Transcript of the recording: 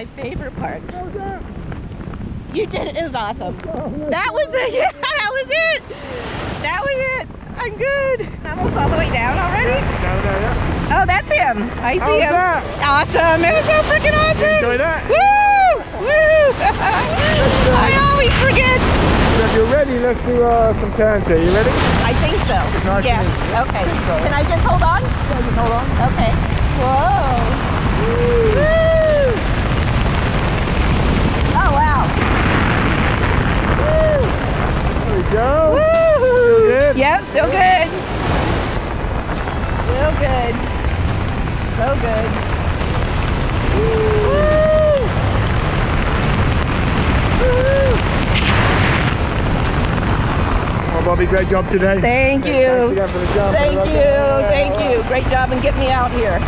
my favorite part. How was that? You did it. It was awesome. Oh. That was it. Yeah, that was it. That was it. I'm good. Almost all the way down already. Down there, yeah. Oh, that's him. I see him. that? Awesome. It was so freaking awesome. Enjoy that? Woo! Woo! I always forget. So if you're ready, let's do uh, some turns here. You ready? I think so. Nice easy. Okay. Can I just hold on? Yeah, just hold on. Okay. Whoa. Still good. So good. Woo! Woo! Well, Bobbi, great job today. Thank you. again for the jump. Thank you. Thank you. Great job and get me out here.